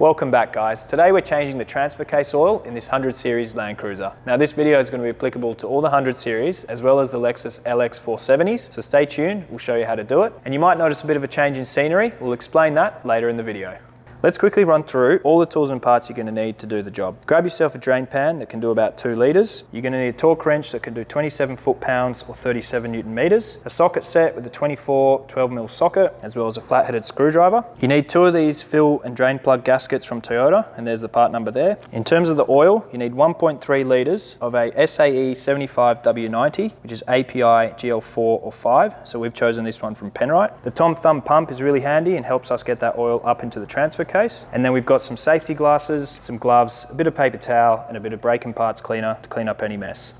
Welcome back guys. Today we're changing the transfer case oil in this 100 series Land Cruiser. Now this video is going to be applicable to all the 100 series as well as the Lexus LX 470s, so stay tuned, we'll show you how to do it. And you might notice a bit of a change in scenery, we'll explain that later in the video. Let's quickly run through all the tools and parts you're going to need to do the job. Grab yourself a drain pan that can do about 2 litres. You're going to need a torque wrench that can do 27 foot-pounds or 37 newton metres, a socket set with a 24 12mm socket, as well as a flat-headed screwdriver. You need two of these fill and drain plug gaskets from Toyota, and there's the part number there. In terms of the oil, you need 1.3 litres of a SAE 75W90, which is API GL4 or 5, so we've chosen this one from Penrite. The Tom Thumb pump is really handy and helps us get that oil up into the transfer case. And then we've got some safety glasses, some gloves, a bit of paper towel, and a bit of brake and parts cleaner to clean up any mess.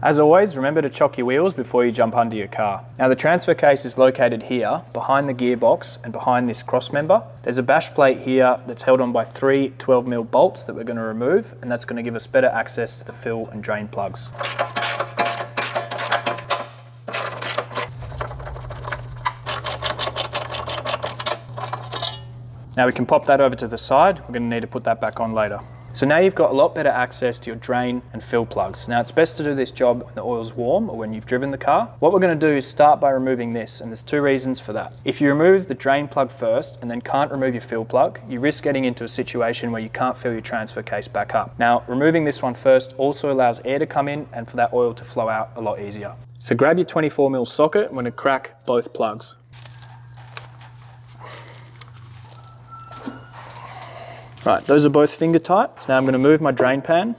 As always, remember to chock your wheels before you jump under your car. Now the transfer case is located here, behind the gearbox and behind this cross member. There's a bash plate here that's held on by three 12mm bolts that we're going to remove, and that's going to give us better access to the fill and drain plugs. Now we can pop that over to the side. We're going to need to put that back on later. So now you've got a lot better access to your drain and fill plugs. Now it's best to do this job when the oil's warm or when you've driven the car. What we're going to do is start by removing this and there's two reasons for that. If you remove the drain plug first and then can't remove your fill plug, you risk getting into a situation where you can't fill your transfer case back up. Now removing this one first also allows air to come in and for that oil to flow out a lot easier. So grab your 24mm socket, and we're to crack both plugs. Right, those are both finger tight. So now I'm going to move my drain pan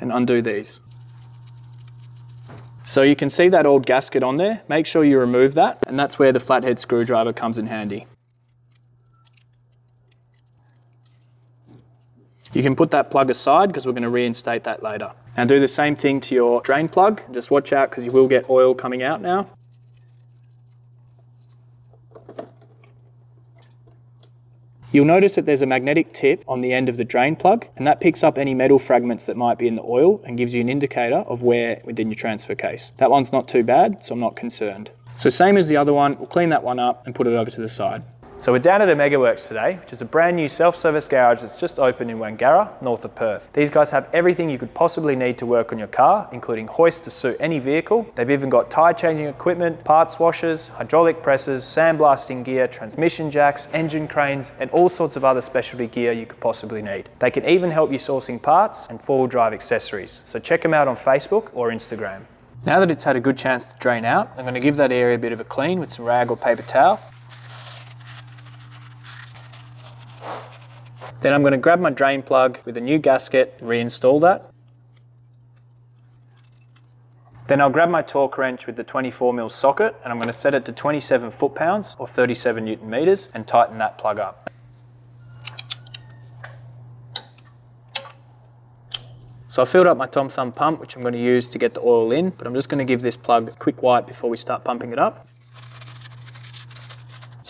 and undo these. So you can see that old gasket on there. Make sure you remove that, and that's where the flathead screwdriver comes in handy. You can put that plug aside because we're going to reinstate that later. Now do the same thing to your drain plug. Just watch out because you will get oil coming out now. You'll notice that there's a magnetic tip on the end of the drain plug and that picks up any metal fragments that might be in the oil and gives you an indicator of where within your transfer case. That one's not too bad, so I'm not concerned. So same as the other one, we'll clean that one up and put it over to the side. So we're down at Omegaworks today, which is a brand new self-service garage that's just opened in Wangara, north of Perth. These guys have everything you could possibly need to work on your car, including hoists to suit any vehicle. They've even got tyre changing equipment, parts washers, hydraulic presses, sandblasting gear, transmission jacks, engine cranes, and all sorts of other specialty gear you could possibly need. They can even help you sourcing parts and four-wheel drive accessories. So check them out on Facebook or Instagram. Now that it's had a good chance to drain out, I'm going to give that area a bit of a clean with some rag or paper towel. Then I'm going to grab my drain plug with a new gasket reinstall that. Then I'll grab my torque wrench with the 24mm socket and I'm going to set it to 27 foot-pounds or 37 newton meters and tighten that plug up. So I filled up my Tom Thumb pump, which I'm going to use to get the oil in, but I'm just going to give this plug a quick wipe before we start pumping it up.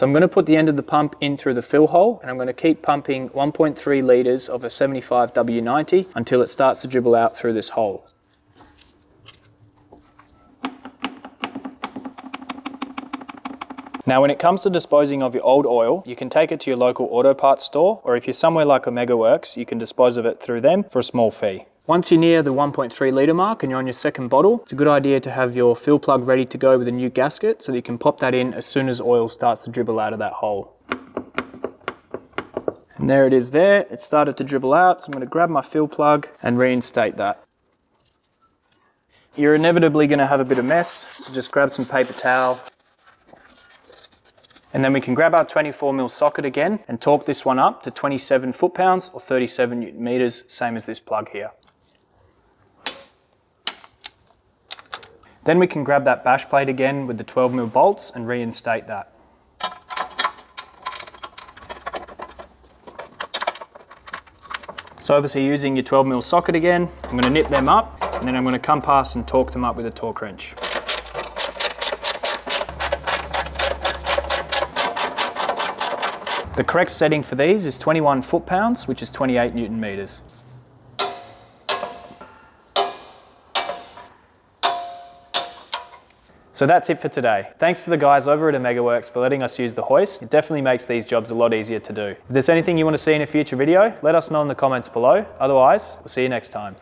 So I'm going to put the end of the pump in through the fill hole and I'm going to keep pumping 1.3 litres of a 75W90 until it starts to dribble out through this hole. Now when it comes to disposing of your old oil, you can take it to your local auto parts store or if you're somewhere like Omega Works, you can dispose of it through them for a small fee. Once you're near the 1.3 litre mark and you're on your second bottle, it's a good idea to have your fill plug ready to go with a new gasket so that you can pop that in as soon as oil starts to dribble out of that hole. And there it is there, it started to dribble out, so I'm going to grab my fill plug and reinstate that. You're inevitably going to have a bit of mess, so just grab some paper towel. And then we can grab our 24mm socket again and torque this one up to 27 foot-pounds or 37 newton meters, same as this plug here. Then we can grab that bash plate again with the 12mm bolts and reinstate that. So obviously using your 12mm socket again, I'm going to nip them up and then I'm going to come past and torque them up with a torque wrench. The correct setting for these is 21 foot-pounds, which is 28 newton meters. So that's it for today. Thanks to the guys over at OmegaWorks for letting us use the hoist. It definitely makes these jobs a lot easier to do. If there's anything you want to see in a future video, let us know in the comments below. Otherwise, we'll see you next time.